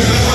Yeah.